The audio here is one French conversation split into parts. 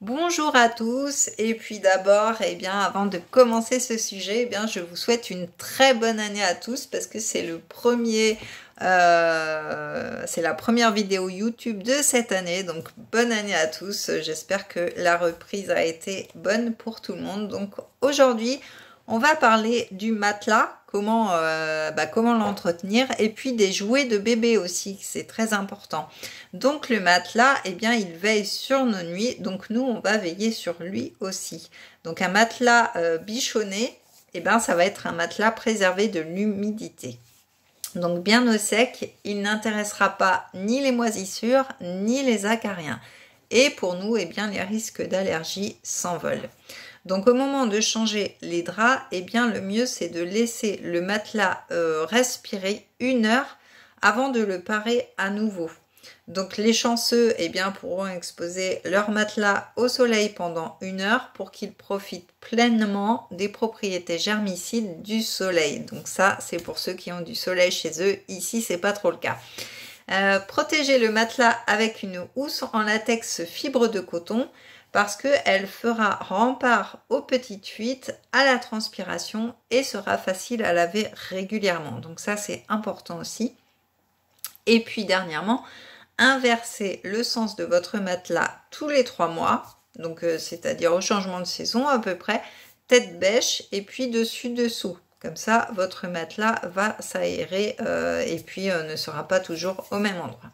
Bonjour à tous et puis d'abord, eh bien, avant de commencer ce sujet, eh bien, je vous souhaite une très bonne année à tous parce que c'est le premier, euh, c'est la première vidéo YouTube de cette année, donc bonne année à tous. J'espère que la reprise a été bonne pour tout le monde. Donc aujourd'hui, on va parler du matelas, comment, euh, bah, comment l'entretenir, et puis des jouets de bébé aussi, c'est très important. Donc le matelas, eh bien, il veille sur nos nuits, donc nous, on va veiller sur lui aussi. Donc un matelas euh, bichonné, eh bien, ça va être un matelas préservé de l'humidité. Donc bien au sec, il n'intéressera pas ni les moisissures, ni les acariens. Et pour nous, eh bien, les risques d'allergie s'envolent. Donc au moment de changer les draps, eh bien le mieux c'est de laisser le matelas euh, respirer une heure avant de le parer à nouveau. Donc les chanceux eh bien, pourront exposer leur matelas au soleil pendant une heure pour qu'ils profitent pleinement des propriétés germicides du soleil. Donc ça c'est pour ceux qui ont du soleil chez eux. Ici c'est pas trop le cas. Euh, protégez le matelas avec une housse en latex fibre de coton parce qu'elle fera rempart aux petites fuites, à la transpiration et sera facile à laver régulièrement. Donc ça c'est important aussi. Et puis dernièrement, inversez le sens de votre matelas tous les trois mois, donc euh, c'est-à-dire au changement de saison à peu près, tête bêche et puis dessus dessous. Comme ça, votre matelas va s'aérer euh, et puis euh, ne sera pas toujours au même endroit.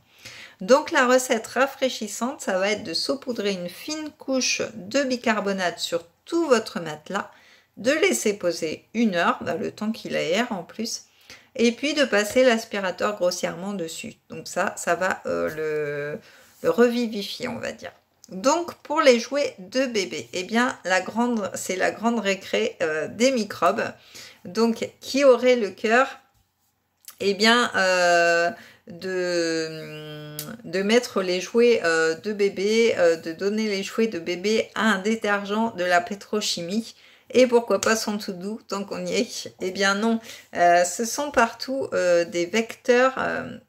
Donc la recette rafraîchissante, ça va être de saupoudrer une fine couche de bicarbonate sur tout votre matelas, de laisser poser une heure, bah, le temps qu'il aère en plus, et puis de passer l'aspirateur grossièrement dessus. Donc ça, ça va euh, le, revivifier, on va dire. Donc pour les jouets de bébé, eh bien la grande, c'est la grande récré des microbes. Donc qui aurait le cœur? Eh bien euh, de, mettre les jouets euh, de bébé, euh, de donner les jouets de bébé à un détergent de la pétrochimie. Et pourquoi pas son tout doux tant qu'on y est? Eh bien non, ce sont partout des vecteurs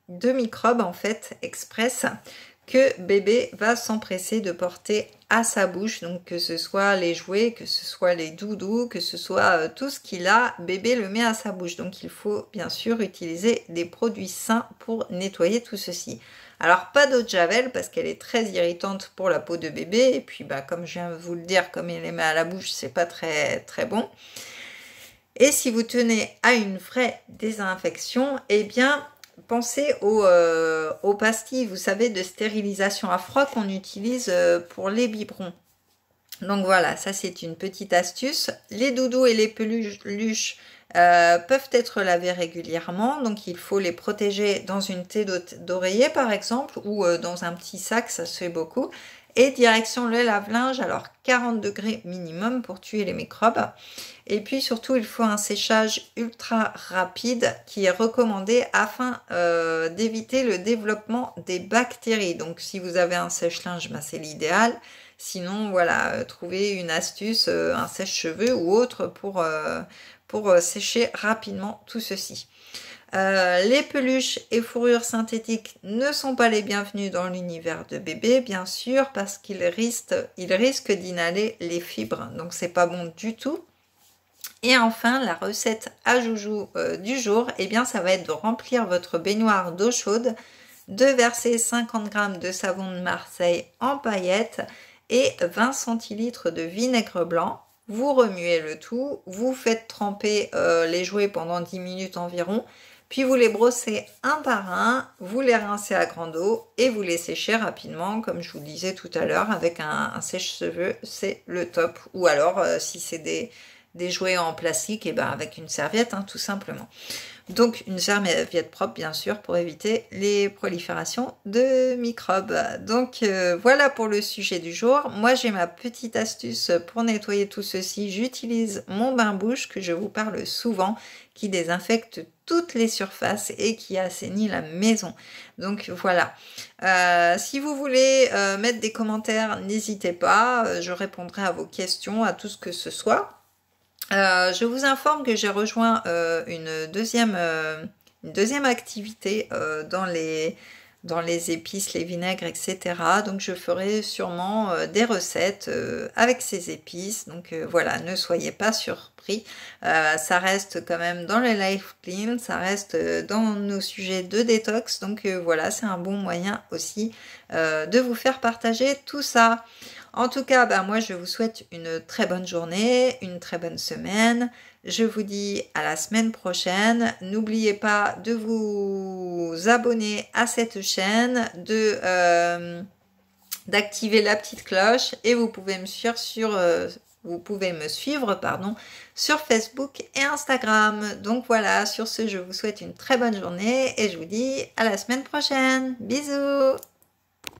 de microbes en fait express bébé va s'empresser de porter à sa bouche. Donc que ce soit les jouets, que ce soit les doudous, que ce soit euh, tout ce qu'il a, bébé le met à sa bouche. Donc il faut bien sûr utiliser des produits sains pour nettoyer tout ceci. Alors pas d'eau de javel parce qu'elle est très irritante pour la peau de bébé et puis bah comme je viens de vous le dire comme il les met à la bouche c'est pas très très bon. Et si vous tenez à une vraie désinfection, eh bien pensez euh, aux, pastilles, vous savez, de stérilisation à froid qu'on utilise euh, pour les biberons. Donc voilà, ça c'est une petite astuce. Les doudous et les peluches euh, peuvent être lavés régulièrement, donc il faut les protéger dans une thé d'oreiller par exemple ou dans un petit sac, ça se fait beaucoup. Et direction le lave-linge, alors 40 degrés minimum pour tuer les microbes. Et puis surtout, il faut un séchage ultra rapide qui est recommandé afin euh, d'éviter le développement des bactéries. Donc si vous avez un sèche-linge, ben, c'est l'idéal. Sinon, voilà, euh, trouvez une astuce, euh, un sèche-cheveux ou autre pour, pour sécher rapidement tout ceci. Euh, les peluches et fourrures synthétiques ne sont pas les bienvenus dans l'univers de bébé, bien sûr, parce qu'ils risquent, d'inhaler les fibres, donc c'est pas bon du tout. Et enfin, la recette à joujou euh, du jour, eh bien, ça va être de remplir votre baignoire d'eau chaude, de verser 50 g de savon de Marseille en paillettes et 20 centilitres de vinaigre blanc. Vous remuez le tout, vous faites tremper euh, les jouets pendant 10 minutes environ puis vous les brossez un par un, vous les rincez à grande eau et vous les séchez rapidement, comme je vous disais tout à l'heure, avec un, sèche-cheveux, c'est le top. Ou alors, euh, si c'est des, jouets en plastique, et eh ben avec une serviette, hein, tout simplement. Donc une serviette propre bien sûr pour éviter les proliférations de microbes. Donc euh, voilà pour le sujet du jour. Moi j'ai ma petite astuce pour nettoyer tout ceci. J'utilise mon bain-bouche que je vous parle souvent qui désinfecte toutes les surfaces et qui assainit la maison. Donc voilà. Euh, si vous voulez euh, mettre des commentaires, n'hésitez pas. Je répondrai à vos questions, à tout ce que ce soit. Euh, je vous informe que j'ai rejoint euh, une, deuxième, euh, une deuxième activité dans les dans les épices, les vinaigres, etc. Donc je ferai sûrement des recettes avec ces épices. Donc voilà, ne soyez pas surpris. ça reste quand même dans le life clean, ça reste dans nos sujets de détox. Donc voilà, c'est un bon moyen aussi de vous faire partager tout ça. En tout cas, ben, moi je vous souhaite une très bonne journée, une très bonne semaine. Je vous dis à la semaine prochaine. N'oubliez pas de vous abonner à cette chaîne, de euh, d'activer la petite cloche et vous pouvez me suivre euh, sur Facebook et Instagram. Donc voilà, sur ce, je vous souhaite une très bonne journée et je vous dis à la semaine prochaine. Bisous